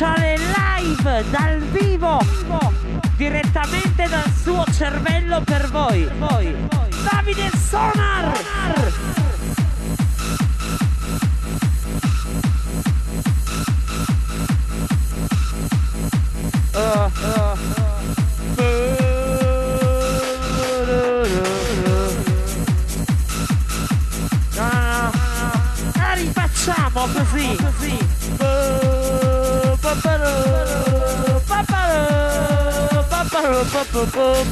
Speciale live dal vivo! Direttamente dal suo cervello per voi. Davide Sonar! Oh,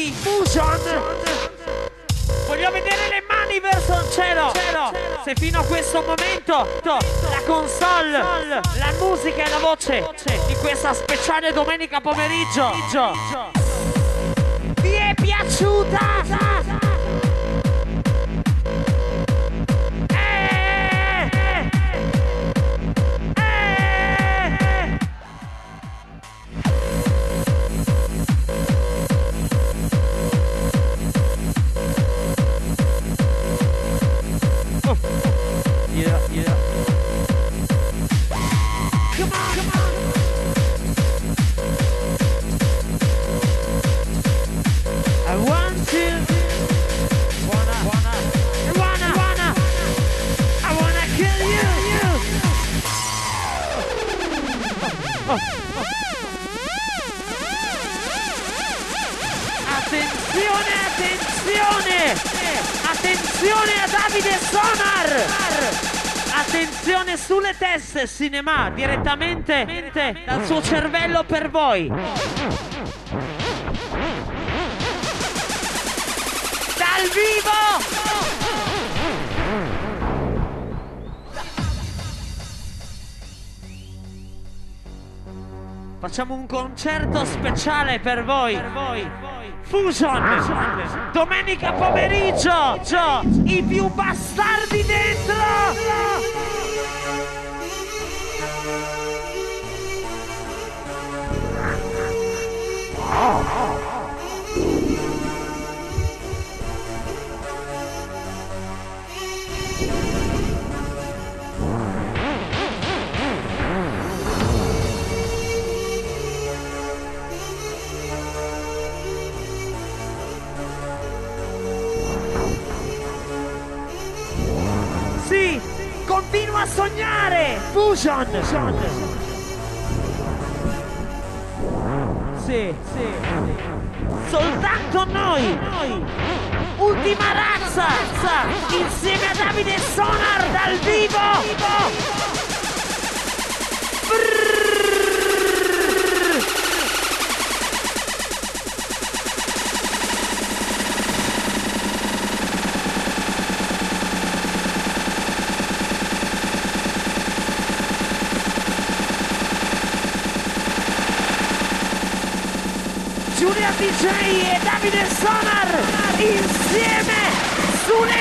impazziti, Fusion! Voglio vedere le mani verso il cielo! Se fino a questo momento to- la console, la musica e la voce di questa speciale domenica pomeriggio vi è piaciuta? Cinema, direttamente dal suo cervello per voi. Dal vivo! Facciamo un concerto speciale per voi. Fusion! Domenica pomeriggio! Gio, I più bastardi dentro! Sì! Continua a sognare! Fusion! Sì, sì. Soltanto noi! Ultima razza! Insieme a Davide Sonar dal vivo! DJ e Davide Sonar insieme sulle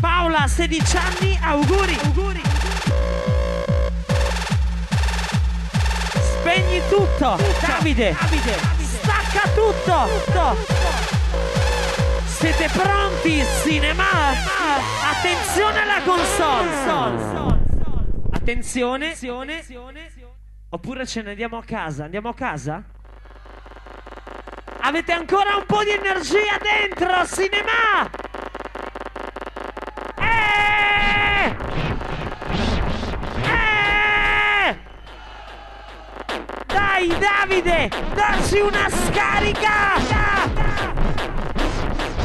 Paola, 16 anni, auguri. auguri. Spegni tutto. Davide. Davide. Stacca tutto. tutto. Siete pronti, cinema? Attenzione alla console. Attenzione. Oppure ce ne andiamo a casa? Andiamo a casa? Avete ancora un po' di energia dentro, cinema! Dai Davide, dacci una scarica!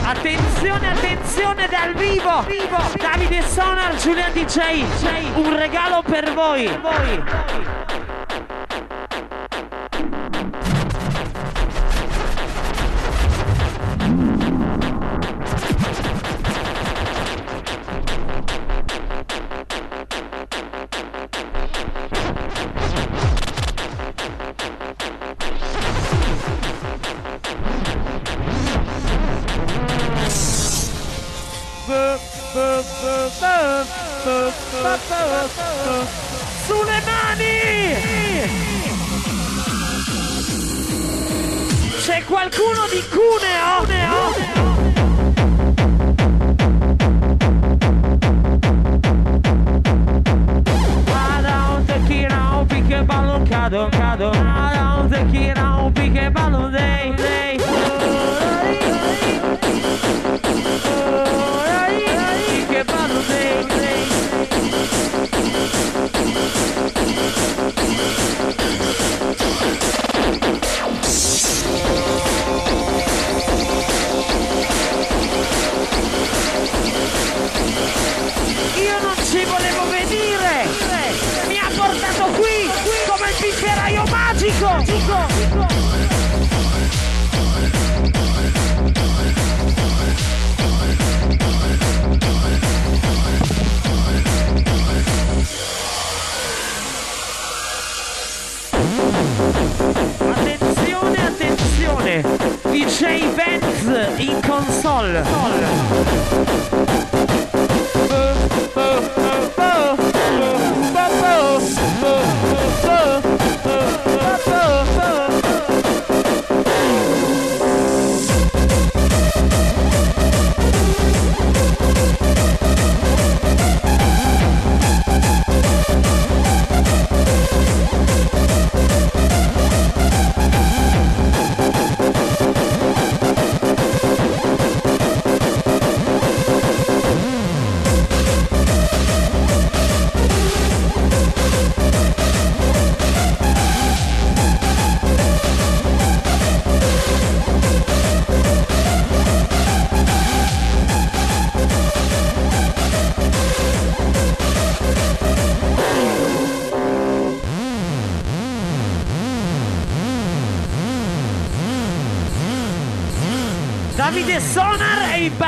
Attenzione, attenzione dal vivo! vivo. Davide Sonar, Giulia DJ, un regalo per voi! Per voi. Sulle mani! C'è qualcuno di Cuneo? Cuneo?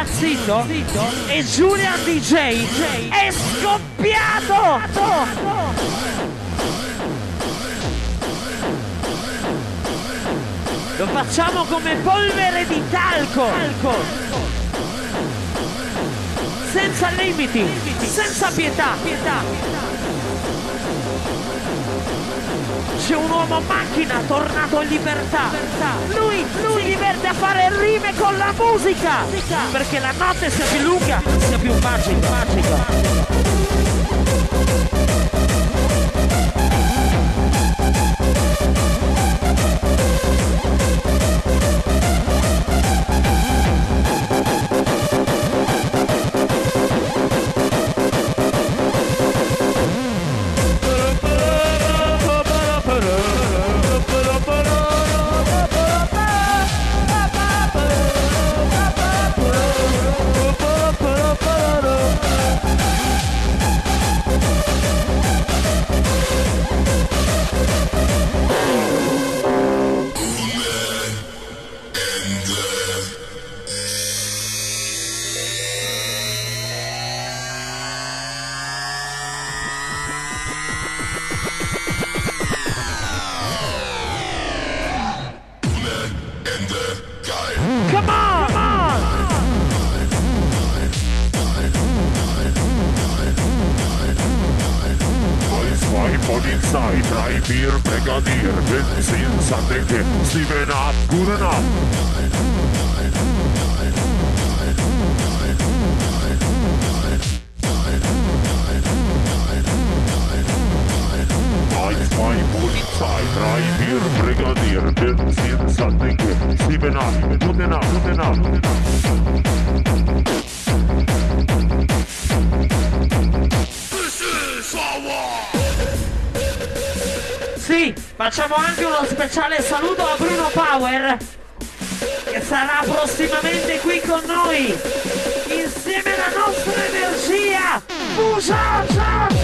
È impazzito e Julian DJ è scoppiato! Lo facciamo come polvere di talco! Senza limiti, senza pietà, pietà. C'è un uomo macchina tornato in libertà. Lui, si diverte a fare rime con la musica. Perché la notte sia più lunga, sia più magica. magica. Sì, facciamo anche uno speciale saluto a Bruno Power che sarà prossimamente qui con noi insieme alla nostra energia Fusion!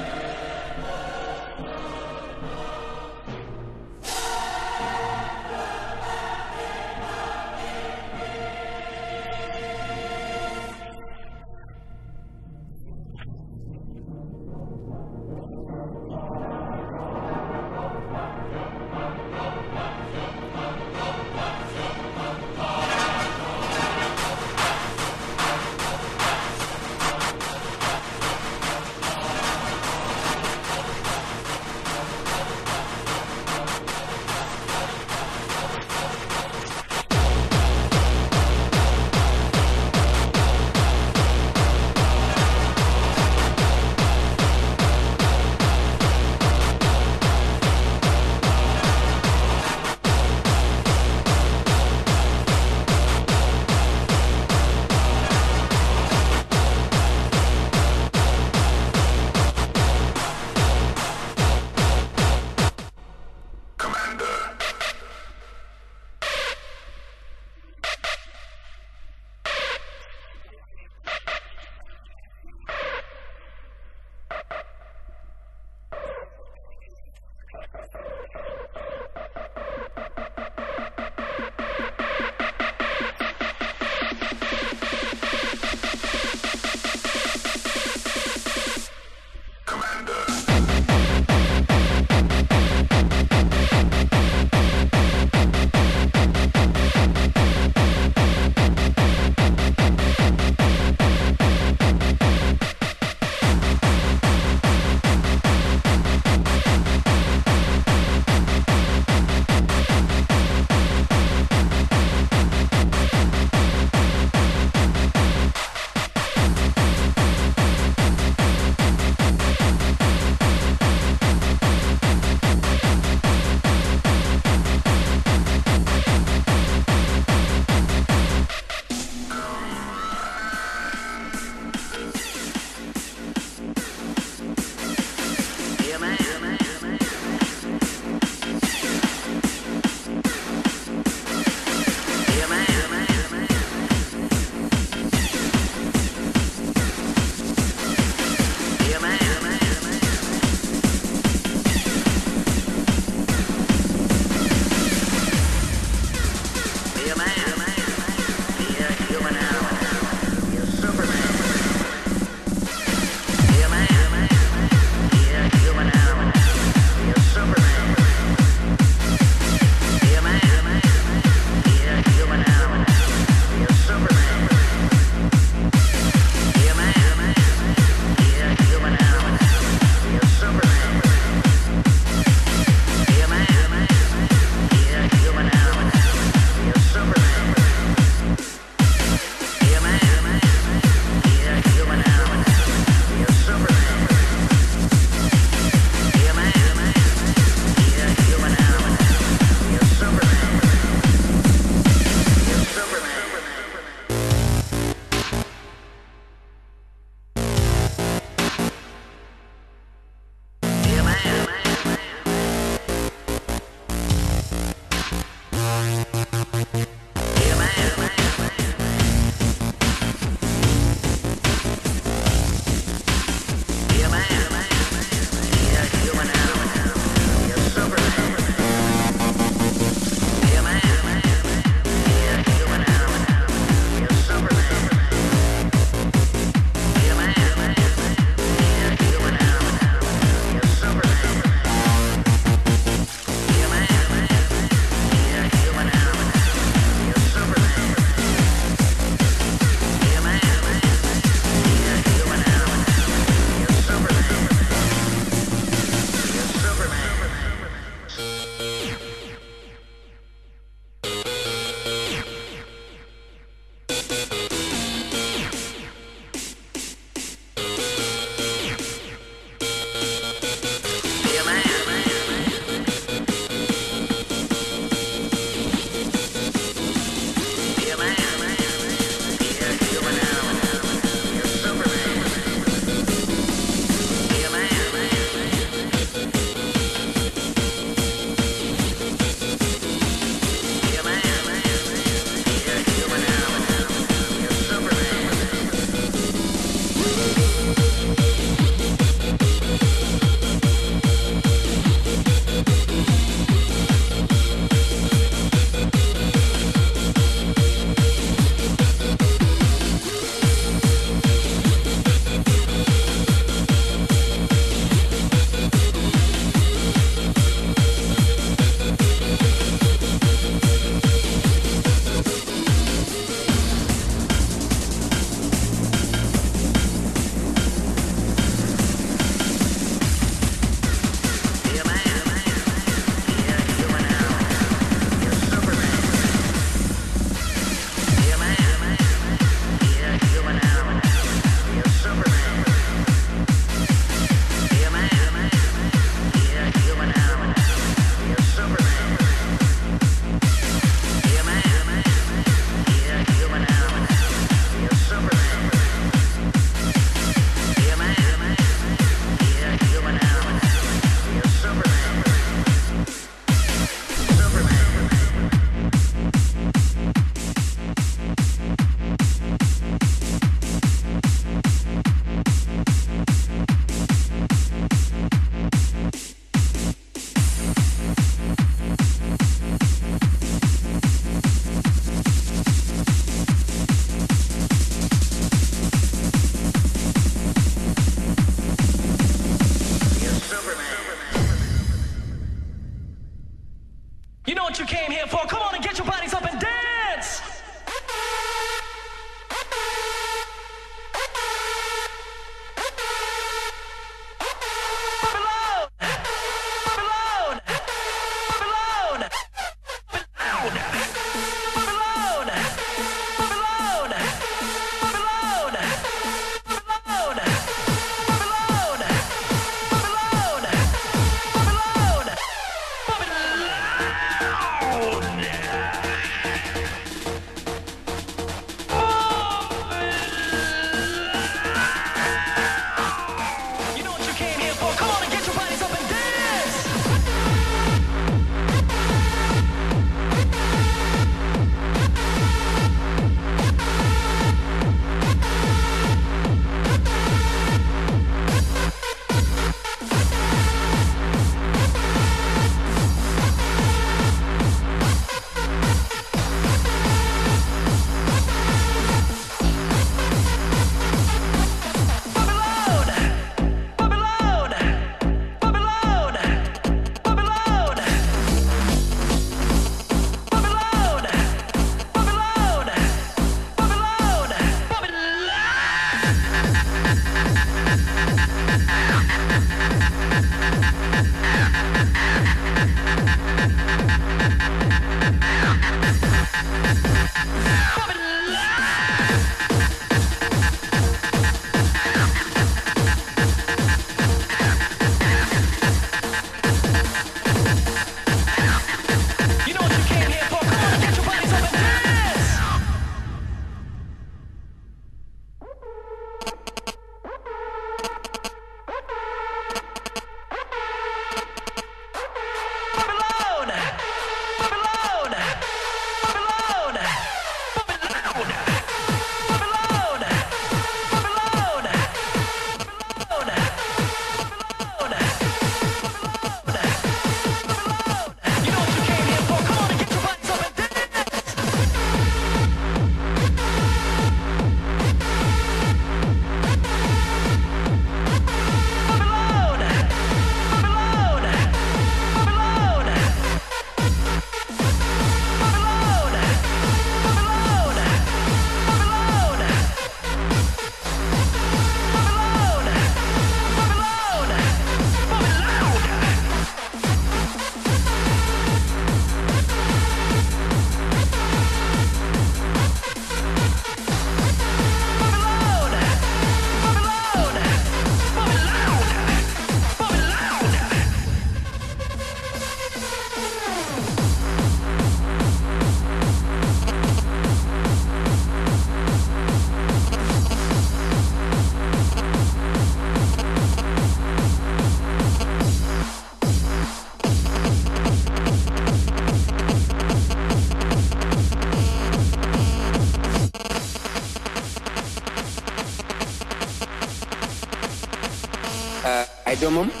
mom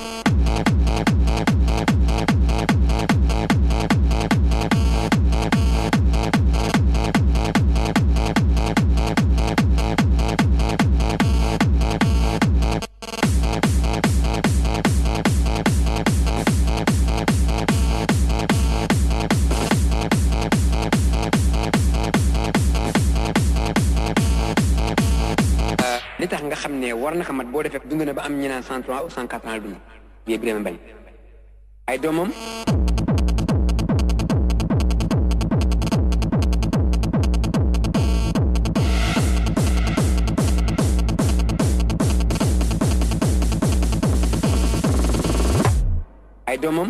ne war na ko mat boo defee dund na ba am ñu naan cent trois ou cent quatre ans dund. Yee Birame Mbaye ay doomam. Ay doomam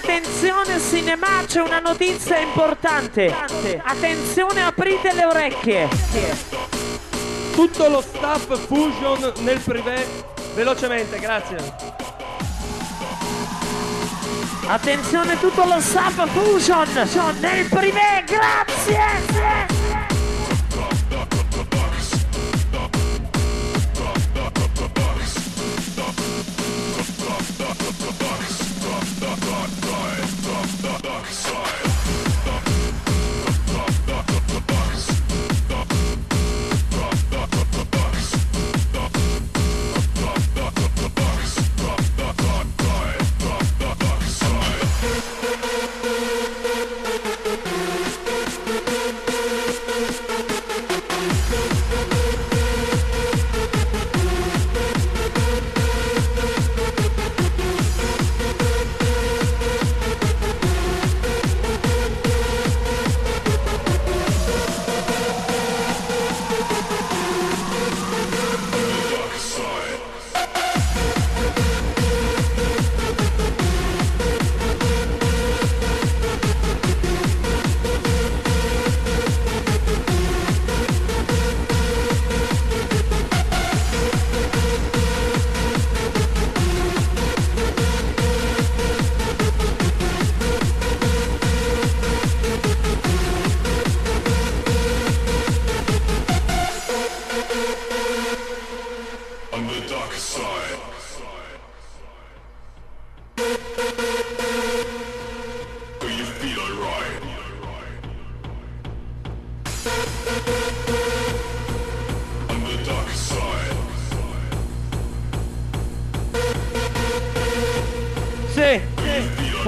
Attenzione, cinema, c'è una notizia importante. Attenzione, aprite le orecchie. Tutto lo staff Fusion nel privé. Velocemente, grazie. Attenzione, tutto lo staff Fusion nel privé, grazie.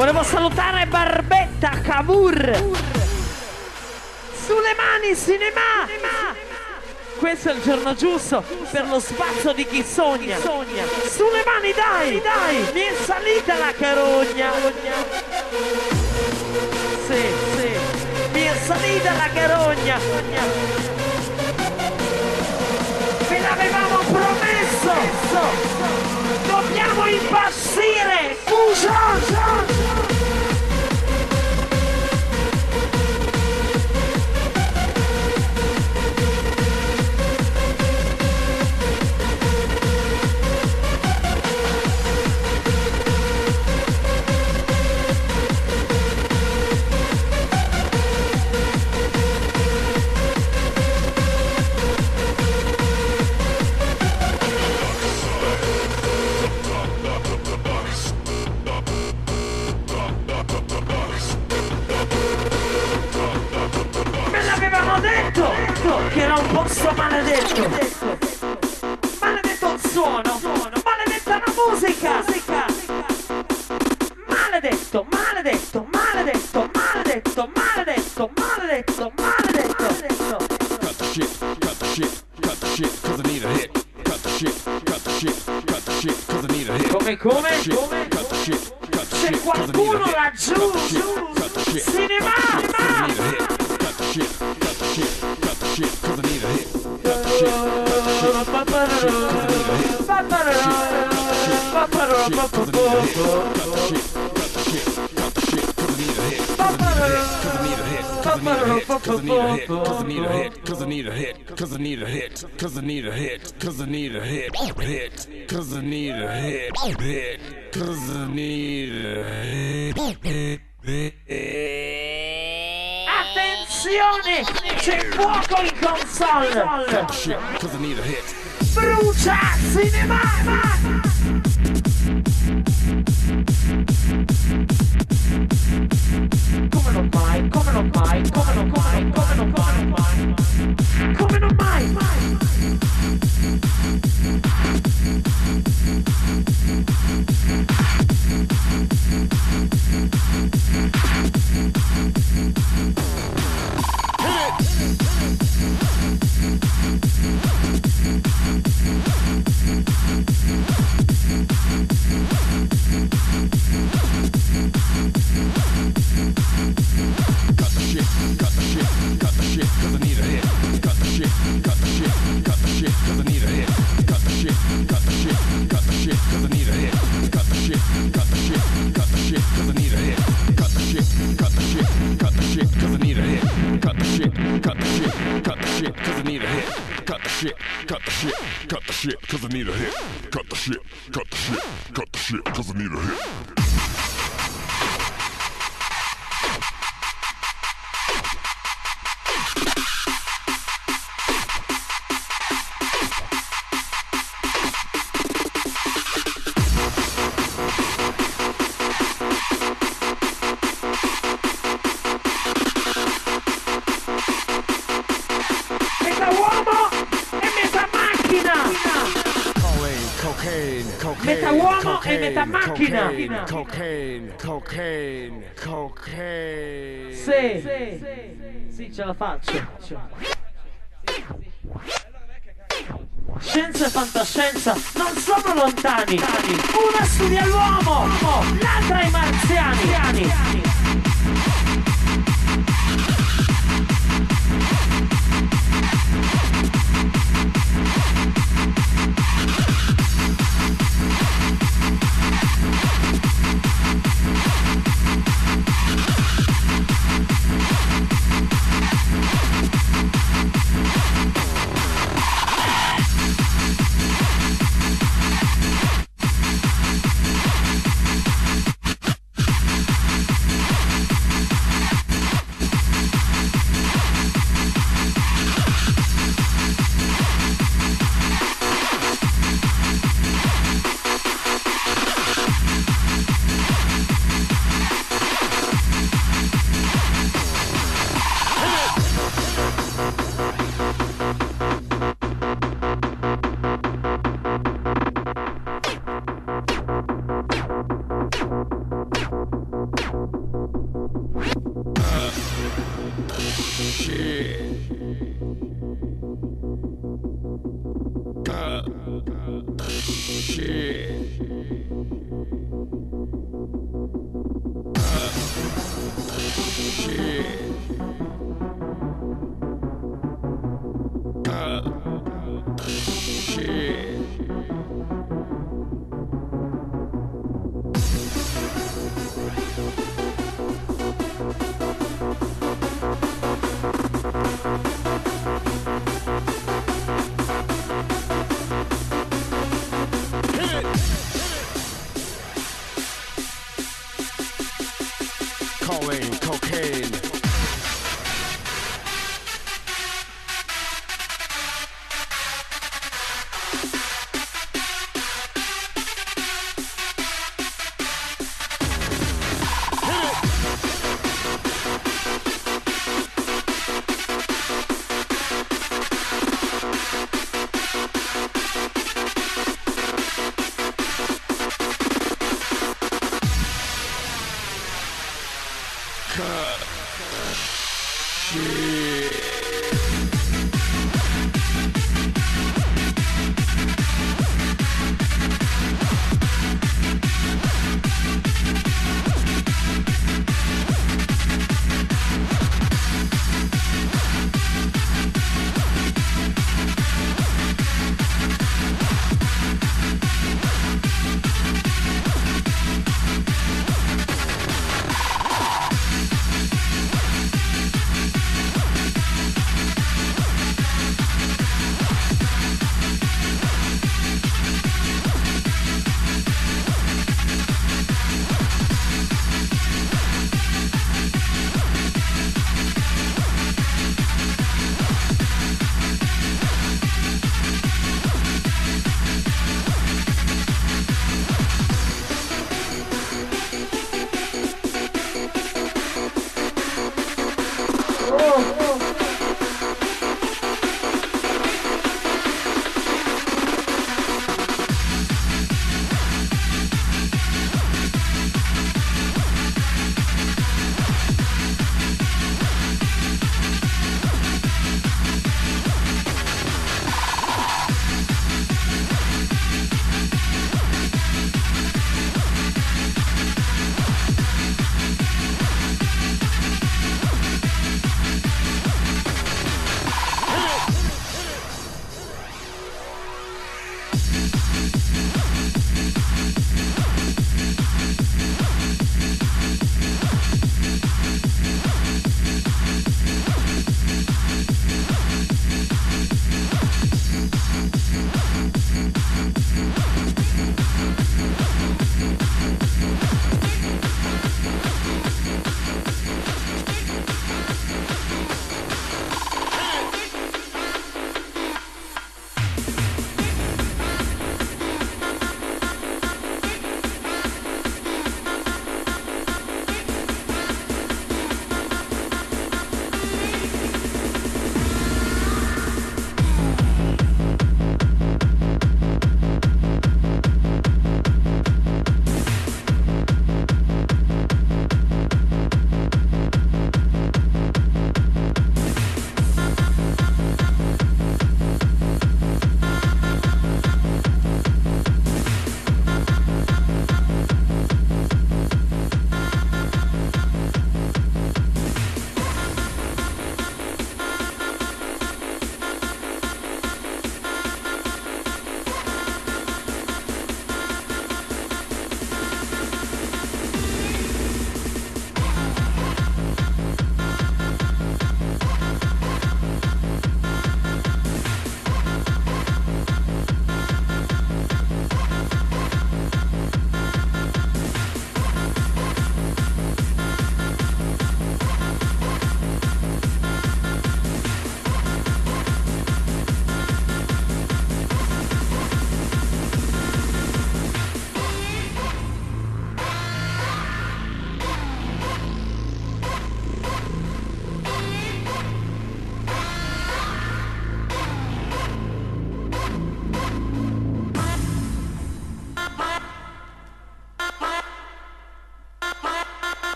Volevo salutare Barbetta Cavour. Sulle mani, cinema. Questo è il giorno giusto per lo spazio di chi sogna. Sulle mani, dai, dai, mi è salita la carogna. Sì, sì, mi è salita la carogna. Ve l'avevamo promesso. Dobbiamo impazzire. 杀杀杀 detto che era un posto maledetto. Maledetto il suono, maledetta la musica. Maledetto, maledetto, maledetto, maledetto, maledetto, maledetto, maledetto. Cut the shit, cut the shit, cut the shit, cause I need a hit. Cut the shit, cut the shit, cut the shit, cause I need a hit. Come, come? Come? Cause I need a hit, cause I need a hit, cause I need a hit, cause I need a hit, cause I need a hit, cause I need a hit, hit, cause I need a hit, hit, cause I need a hit, hit, hit. Attenzione! C'è fuoco in console! Brucia cinema! shit, cut the shit, cut the shit, cause I need a hit. Cut the shit, cut the shit, cut the shit, cause I need a hit. è metà macchina. Cocaine, cocaine, cocaine, cocaine. Sì, sì, sì, ce la faccio. Scienza e fantascienza non sono lontani. Una studia l'uomo, l'altra i marziani.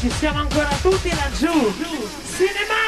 Ci siamo ancora tutti laggiù. Cinema!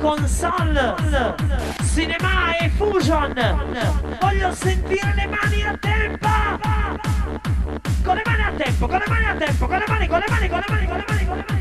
Console Cinema e Fusion. Voglio sentire le mani a tempo. Con le mani a tempo, con le mani a tempo, con le mani, con le mani, con le mani, con le mani, con le mani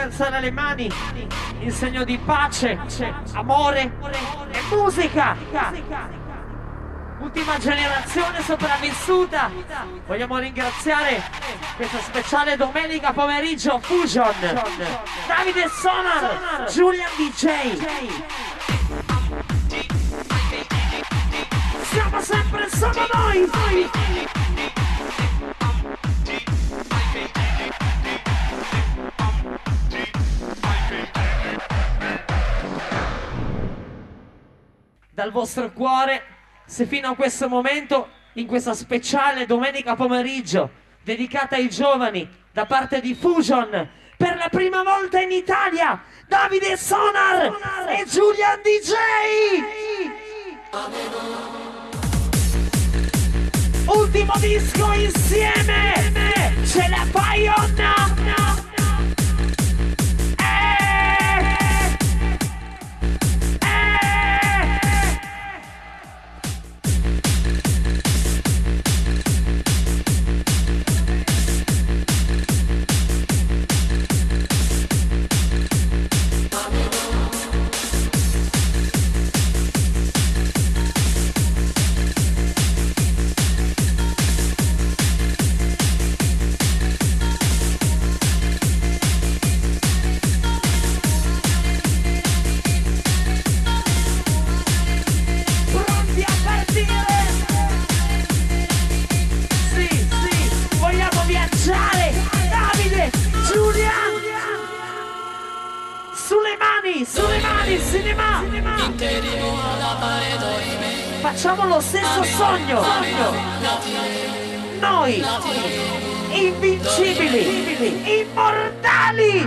alzare le mani in segno di pace, amore e musica. ultima generazione sopravvissuta. Vogliamo ringraziare questa speciale domenica pomeriggio Fusion. Davide Sonar, Julian DJ. Siamo sempre solo noi. Dal vostro cuore, se fino a questo momento, in questa speciale domenica pomeriggio, dedicata ai giovani, da parte di Fusion, per la prima volta in Italia, Davide Sonar e Julian DJ! Ultimo disco insieme! Ce la fai o no? Facciamo lo stesso sogno! Noi, invincibili, immortali!